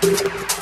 thank you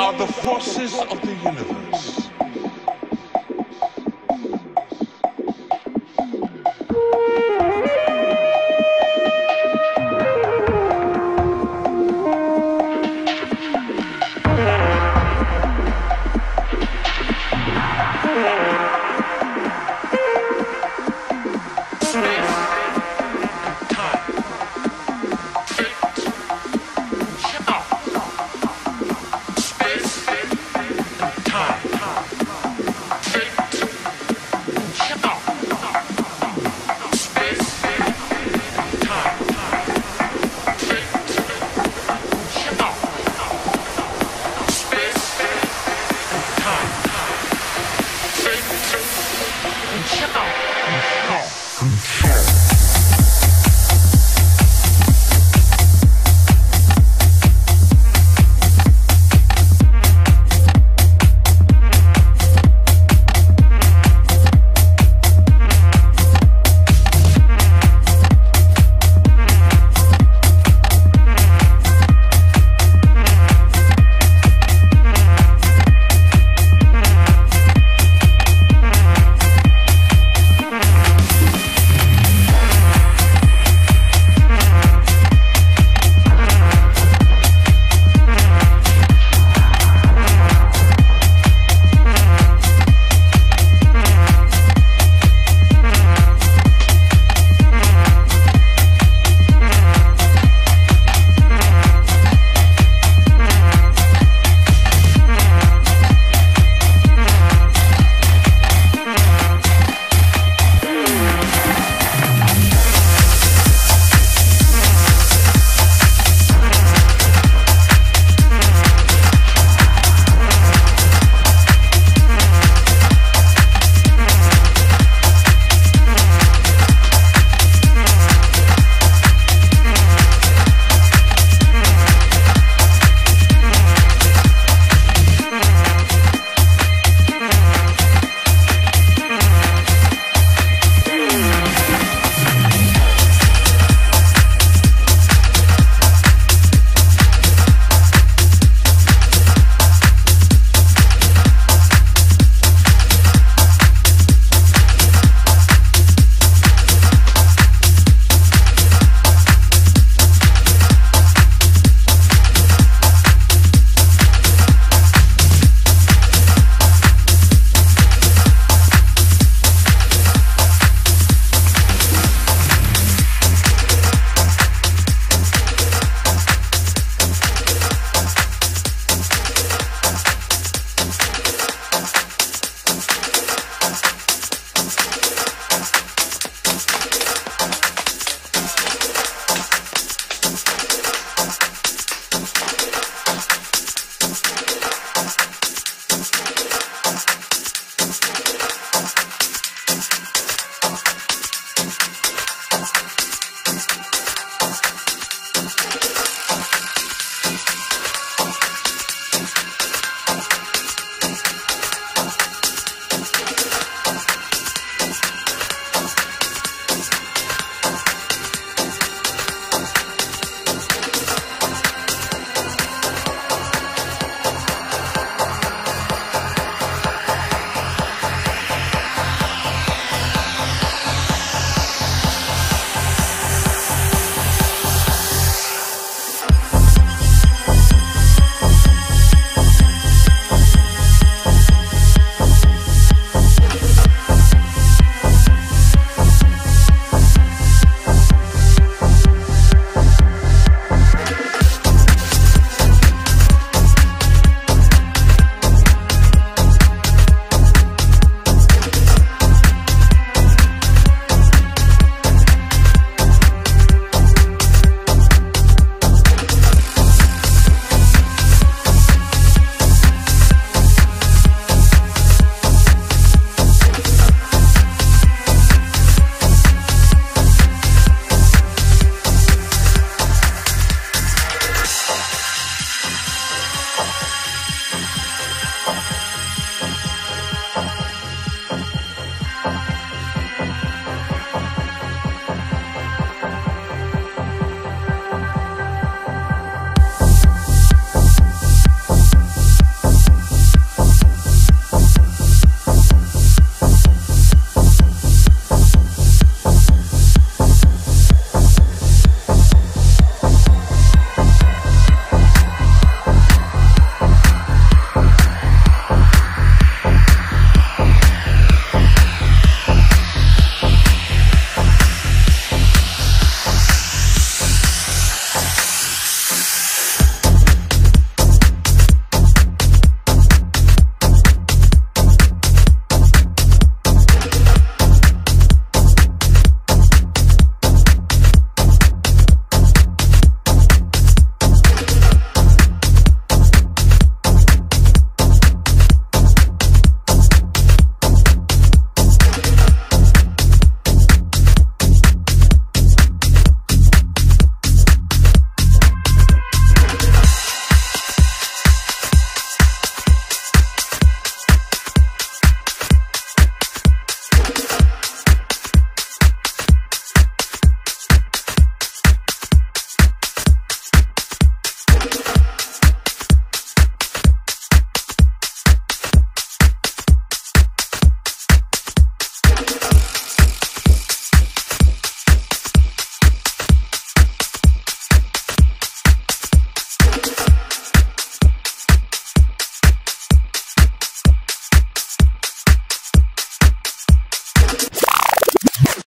are the forces of the universe.